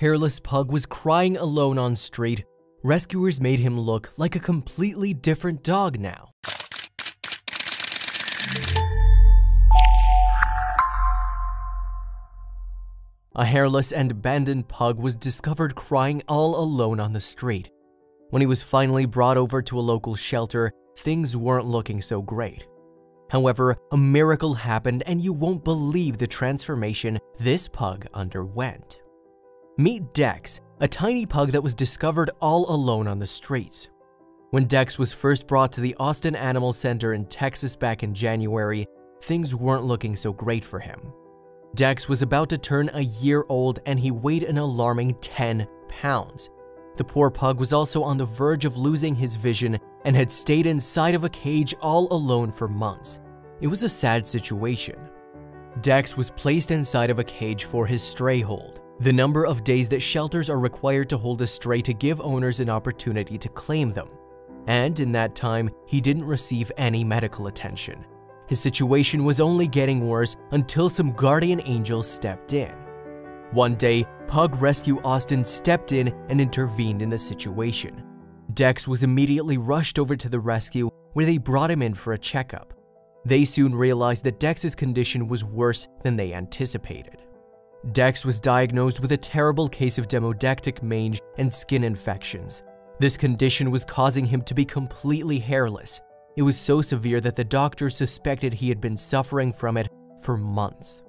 hairless pug was crying alone on street, rescuers made him look like a completely different dog now. A hairless and abandoned pug was discovered crying all alone on the street. When he was finally brought over to a local shelter, things weren't looking so great. However, a miracle happened and you won't believe the transformation this pug underwent. Meet Dex, a tiny pug that was discovered all alone on the streets. When Dex was first brought to the Austin Animal Center in Texas back in January, things weren't looking so great for him. Dex was about to turn a year old and he weighed an alarming 10 pounds. The poor pug was also on the verge of losing his vision and had stayed inside of a cage all alone for months. It was a sad situation. Dex was placed inside of a cage for his stray hold, the number of days that shelters are required to hold a stray to give owners an opportunity to claim them. And in that time, he didn't receive any medical attention. His situation was only getting worse until some guardian angels stepped in. One day, Pug Rescue Austin stepped in and intervened in the situation. Dex was immediately rushed over to the rescue where they brought him in for a checkup. They soon realized that Dex's condition was worse than they anticipated. Dex was diagnosed with a terrible case of demodectic mange and skin infections. This condition was causing him to be completely hairless. It was so severe that the doctors suspected he had been suffering from it for months.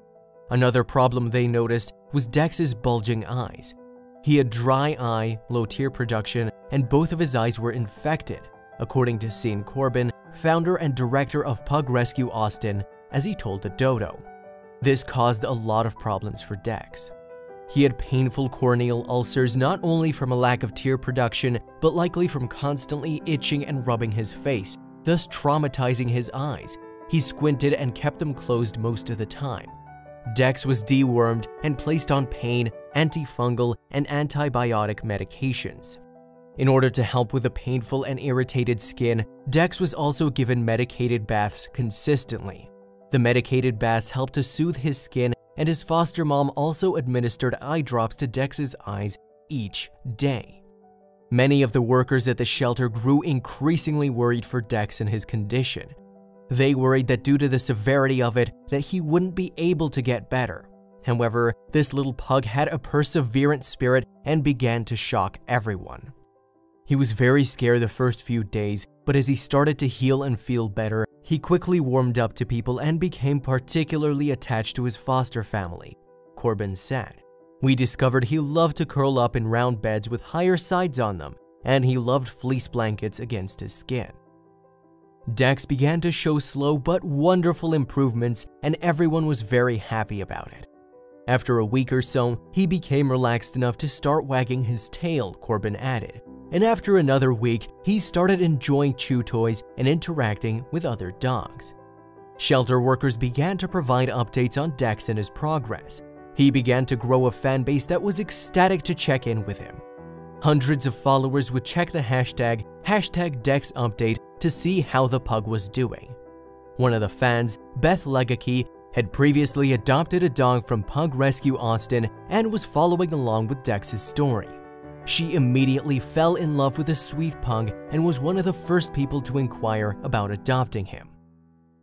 Another problem they noticed was Dex's bulging eyes. He had dry eye, low tear production, and both of his eyes were infected, according to Sean Corbin, founder and director of Pug Rescue Austin, as he told the Dodo. This caused a lot of problems for Dex. He had painful corneal ulcers not only from a lack of tear production, but likely from constantly itching and rubbing his face, thus traumatizing his eyes. He squinted and kept them closed most of the time. Dex was dewormed and placed on pain, antifungal, and antibiotic medications. In order to help with the painful and irritated skin, Dex was also given medicated baths consistently. The medicated baths helped to soothe his skin, and his foster mom also administered eye drops to Dex's eyes each day. Many of the workers at the shelter grew increasingly worried for Dex and his condition. They worried that due to the severity of it, that he wouldn't be able to get better. However, this little pug had a perseverant spirit and began to shock everyone. He was very scared the first few days, but as he started to heal and feel better, he quickly warmed up to people and became particularly attached to his foster family, Corbin said. We discovered he loved to curl up in round beds with higher sides on them, and he loved fleece blankets against his skin. Dex began to show slow but wonderful improvements, and everyone was very happy about it. After a week or so, he became relaxed enough to start wagging his tail, Corbin added. And after another week, he started enjoying chew toys and interacting with other dogs. Shelter workers began to provide updates on Dex and his progress. He began to grow a fan base that was ecstatic to check in with him. Hundreds of followers would check the hashtag, hashtag DexUpdate to see how the pug was doing. One of the fans, Beth Legacki, had previously adopted a dog from Pug Rescue Austin and was following along with Dex's story. She immediately fell in love with a sweet pug and was one of the first people to inquire about adopting him.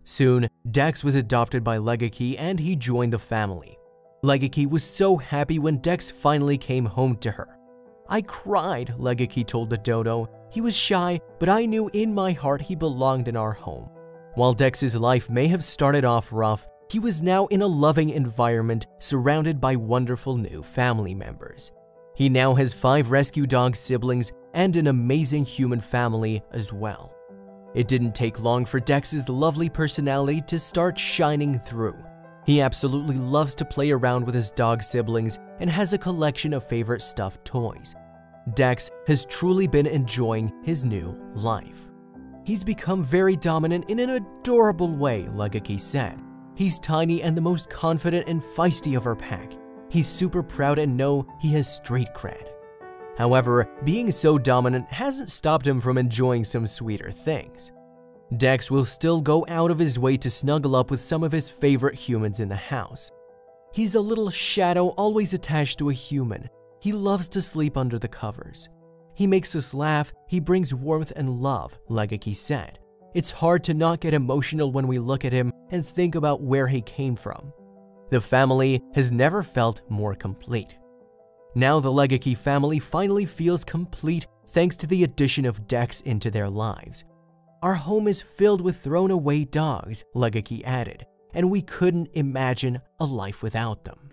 Soon, Dex was adopted by Legaki and he joined the family. Legaki was so happy when Dex finally came home to her. I cried, Legaki told the dodo. He was shy, but I knew in my heart he belonged in our home. While Dex's life may have started off rough, he was now in a loving environment surrounded by wonderful new family members. He now has five rescue dog siblings and an amazing human family as well. It didn't take long for Dex's lovely personality to start shining through. He absolutely loves to play around with his dog siblings and has a collection of favorite stuffed toys. Dex has truly been enjoying his new life. He's become very dominant in an adorable way, Legacki said. He's tiny and the most confident and feisty of our pack. He's super proud and know he has street cred. However, being so dominant hasn't stopped him from enjoying some sweeter things. Dex will still go out of his way to snuggle up with some of his favorite humans in the house. He's a little shadow always attached to a human, He loves to sleep under the covers. He makes us laugh, he brings warmth and love, Legaki said. It's hard to not get emotional when we look at him and think about where he came from. The family has never felt more complete. Now the Legaki family finally feels complete thanks to the addition of Dex into their lives. Our home is filled with thrown away dogs, Legaki added, and we couldn't imagine a life without them.